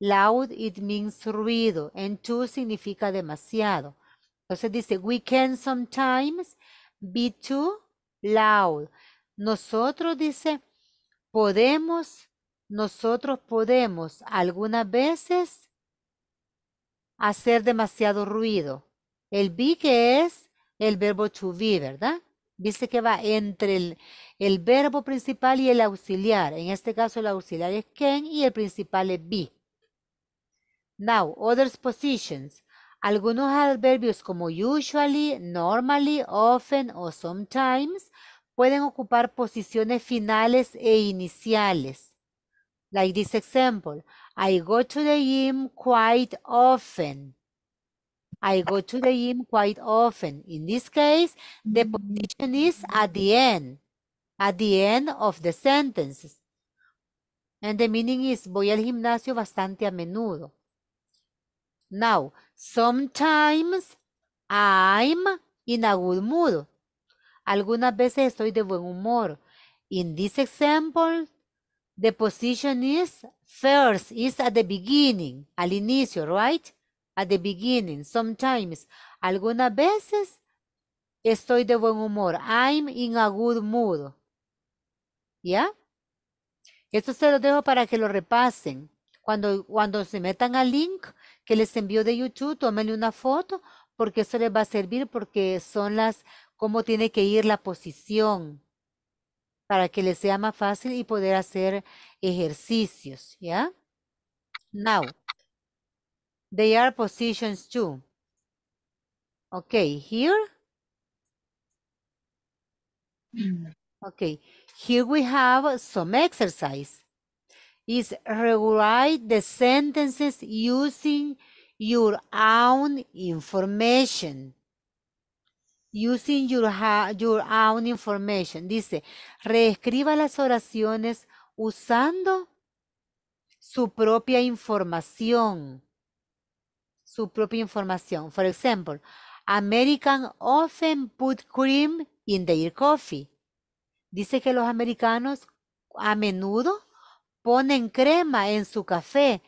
Loud, it means ruido, and too significa demasiado. Entonces dice, we can sometimes be too loud. Nosotros, dice, podemos, nosotros podemos algunas veces hacer demasiado ruido. El be que es el verbo to be, ¿verdad? Dice que va entre el, verbo principal y el auxiliar. En este caso el auxiliar es can y el principal es be. Now, other positions. Algunos adverbios como usually, normally, often o sometimes pueden ocupar posiciones finales e iniciales. Like this example, I go to the gym quite often. I go to the gym quite often. In this case, the position is at the end, at the end of the sentences. And the meaning is, voy al gimnasio bastante a menudo. Now, sometimes I'm in a good mood. Algunas veces estoy de buen humor. In this example, the position is first, is at the beginning, al inicio, right? At the beginning, sometimes. Algunas veces estoy de buen humor. I'm in a good mood. ¿Ya? Esto se lo dejo para que lo repasen. Cuando, cuando se metan al link que les envío de YouTube, tómenle una foto porque eso les va a servir porque son las, cómo tiene que ir la posición para que les sea más fácil y poder hacer ejercicios, ¿ya? Now, they are positions too. Okay, here. Okay, here we have some exercise. Is rewrite the sentences using your own information. Using your, your own information. Dice, reescriba las oraciones usando su propia información. Su propia información. For example, American often put cream in their coffee. Dice que los americanos a menudo ponen crema en su café.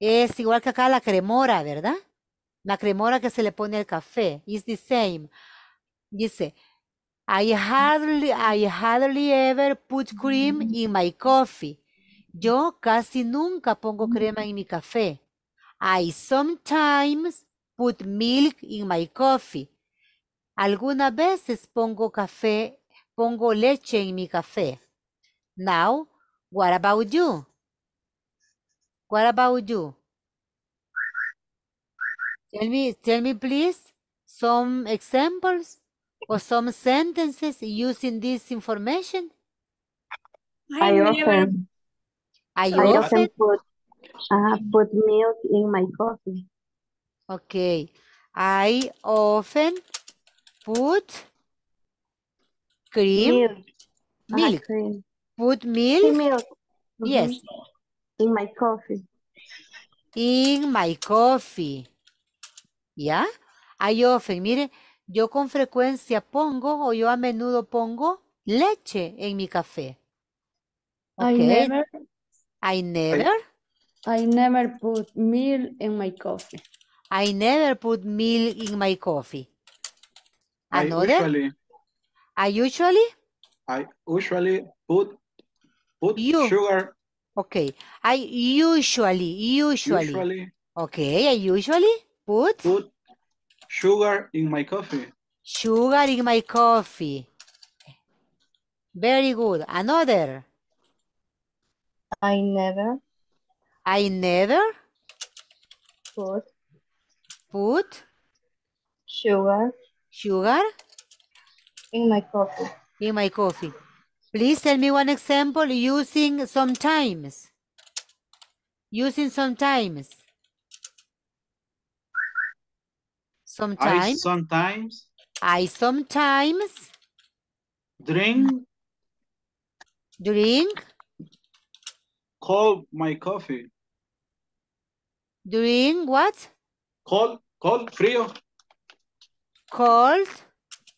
Es igual que acá la cremora, ¿verdad? La cremora que se le pone al café. Is the same. Dice, I hardly, I hardly ever put cream in my coffee. Yo casi nunca pongo crema en mi café. I sometimes put milk in my coffee. Algunas veces pongo café, pongo leche en mi café. Now, what about you? What about you? Tell me, tell me please some examples or some sentences using this information.
I
I
often,
I
I often
often,
put, uh, put milk in my coffee.
okay. I often put cream,
Milk. uh, cream.
put milk,
milk.
yes,
Mhm. In my coffee.
in my coffee. Yeah. I often, mire, yo con frecuencia pongo o yo a menudo pongo leche en mi café.
I
Okay.
never,
I never,
I never put milk in my coffee.
I never put milk in my coffee.
I
Another,
usually,
I usually,
I usually put, put
You.
sugar,
okay. I usually, usually,
usually
okay. I usually put
put sugar in my coffee.
sugar in my coffee. Very good. Another.
I never
I never
put
put
sugar
sugar
in my coffee.
in my coffee. Please tell me one example using sometimes. Using sometimes.
I
Sometimes.
sometimes
I sometimes
drink
drink
cold my coffee.
drink what?
Cold, cold, frío,
Cold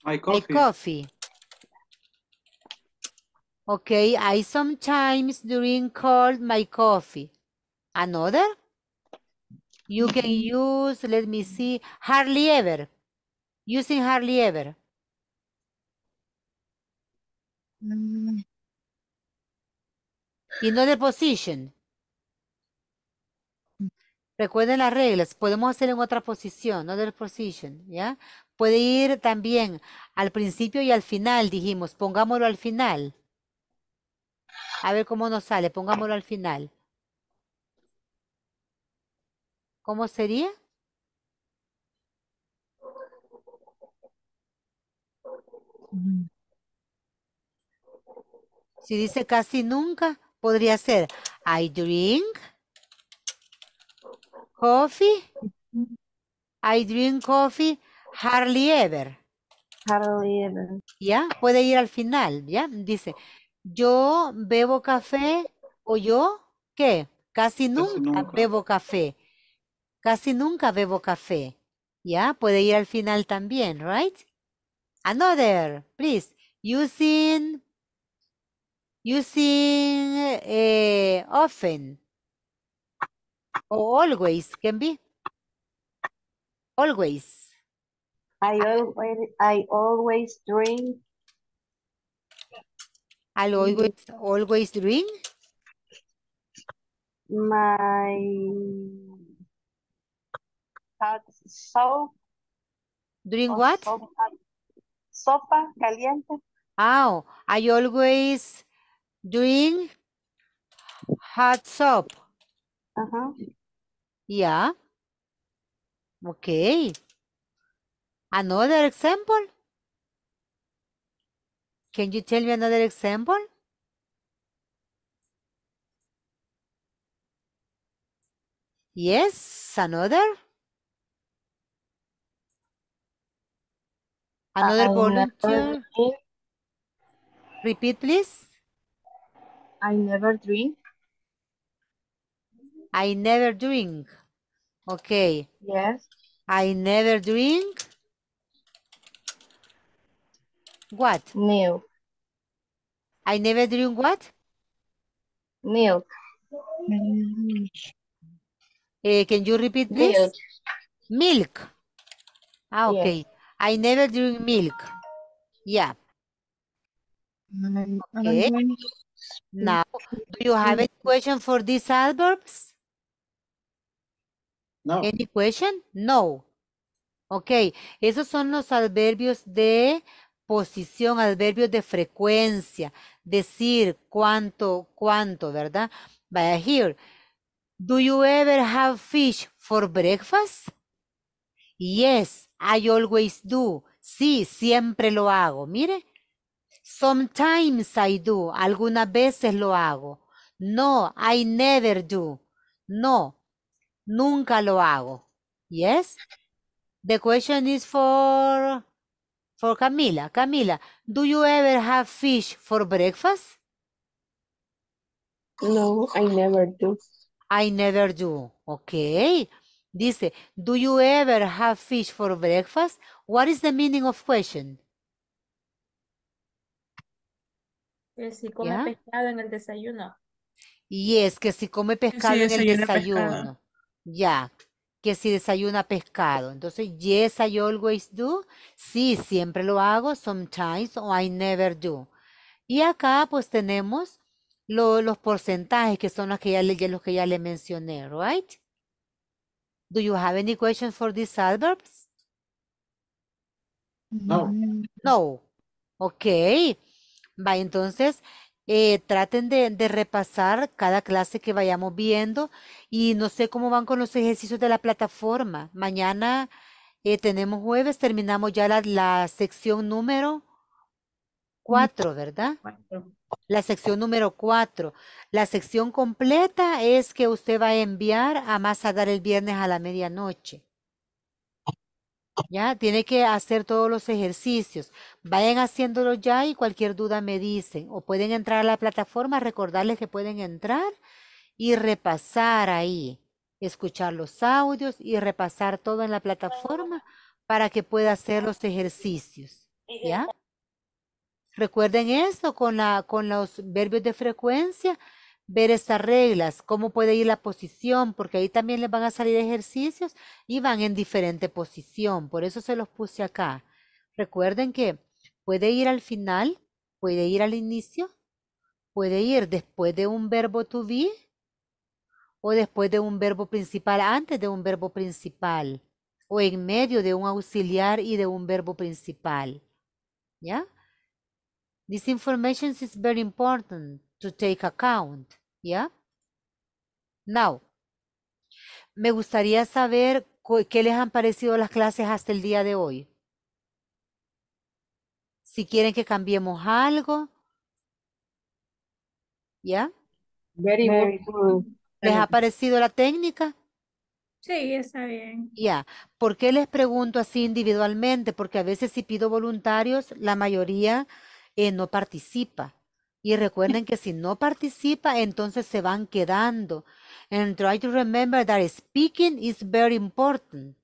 my
my
coffee.
coffee. Okay, I sometimes drink cold my coffee. Another? You can use, let me see, hardly ever. Using hardly ever.
Mm,
In other position. Recuerden las reglas, podemos hacer en otra posición, other position, ¿ya? Puede ir también al principio y al final, dijimos, pongámoslo al final. A ver cómo nos sale, pongámoslo al final. ¿Cómo sería? Si dice casi nunca, podría ser I drink coffee. I drink coffee hardly ever.
Hardly ever.
¿Ya? Puede ir al final, ¿ya? Dice, yo bebo café o yo, ¿qué? Casi nunca
nunca.
bebo café. Casi nunca bebo café. ¿Ya? Puede ir al final también, right? Another, please. Using, using eh, often. O always can be. Always.
I always, I always drink
I'll always, always drink.
my hot soup.
Drink what?
sopa, sopa caliente.
Oh, I always drink hot soup.
Ajá. Uh-huh.
Yeah. Okay. Another example? Can you tell me another example? Yes, another? Another volunteer?
drink.
Repeat, please.
I never drink.
I never drink. Okay.
Yes.
I never drink. What?
Milk.
I never drink what?
Milk.
Eh, can you repeat, this?
Milk.
Milk. Ah,
Yes.
I never drink milk. Yeah. Okay. Now, do you have any question for these adverbs?
No,
Any question? No. Ok, esos son los adverbios de posición, adverbios de frecuencia, decir cuánto, cuánto, ¿verdad? Vaya here. Do you ever have fish for breakfast? Yes, I always do. Sí, siempre lo hago. Mire. Sometimes I do. Algunas veces lo hago. No, I never do. No, nunca lo hago. Yes? The question is for for Camila. Camila, do you ever have fish for breakfast?
No, I never do.
I never do. Okay. Dice, do you ever have fish for breakfast? What is the meaning of question?
Que si come pescado en el desayuno.
Yes, que si come pescado en el
pescado.
desayuno. Ya, que si desayuna pescado. Entonces, yes, I always do. Sí, siempre lo hago. Sometimes o I never do. Y acá pues tenemos lo- los porcentajes que son los que ya le, ya- los que ya le mencioné, right? Do you have any questions for these adverbs?
no.
No. Okay. Va, entonces, eh, traten de, de repasar cada clase que vayamos viendo y no sé cómo van con los ejercicios de la plataforma. Mañana eh, tenemos jueves, terminamos ya la, la sección número cuatro, ¿verdad? La sección número cuatro. La sección completa es que usted va a enviar a más tardar el viernes a la medianoche. Ya, tiene que hacer todos los ejercicios. Vayan haciéndolo ya y cualquier duda me dicen. O pueden entrar a la plataforma, recordarles que pueden entrar y repasar ahí. Escuchar los audios y repasar todo en la plataforma para que pueda hacer los ejercicios. ¿Ya? Recuerden eso con, la, con los verbios de frecuencia, ver estas reglas, cómo puede ir la posición, porque ahí también les van a salir ejercicios y van en diferente posición. Por eso se los puse acá. Recuerden que puede ir al final, puede ir al inicio, puede ir después de un verbo to be o después de un verbo principal, antes de un verbo principal, o en medio de un auxiliar y de un verbo principal. ¿Ya? This information is very important to take account, ¿ya? Now, me gustaría saber qué les han parecido las clases hasta el día de hoy. Si quieren que cambiemos algo, ¿ya?
Very
Very
good.
¿Les ha parecido la técnica?
Sí, está bien.
Ya, ¿por qué les pregunto así individualmente? Porque a veces si pido voluntarios, la mayoría eh, no participa. Y recuerden que si no participa, entonces se van quedando. And try to remember that speaking is very important.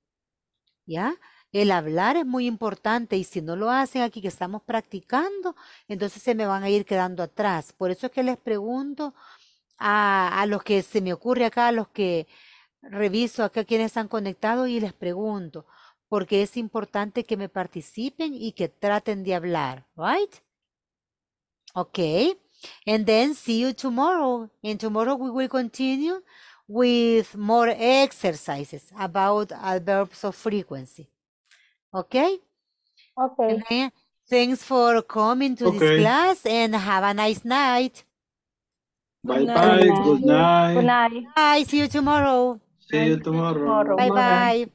¿Ya? El hablar es muy importante y si no lo hacen aquí que estamos practicando, entonces se me van a ir quedando atrás. Por eso es que les pregunto a, a los que se me ocurre acá, a los que reviso acá quienes están conectados y les pregunto, porque es importante que me participen y que traten de hablar, right? Okay. And then see you tomorrow. And tomorrow we will continue with more exercises about adverbs of frequency. Okay?
Okay.
And then thanks for coming to this class and have a nice night.
Bye bye. Good night.
Good
night.
Good night.
Bye. See you tomorrow.
See you tomorrow.
Tomorrow.
Bye
Bye.
bye.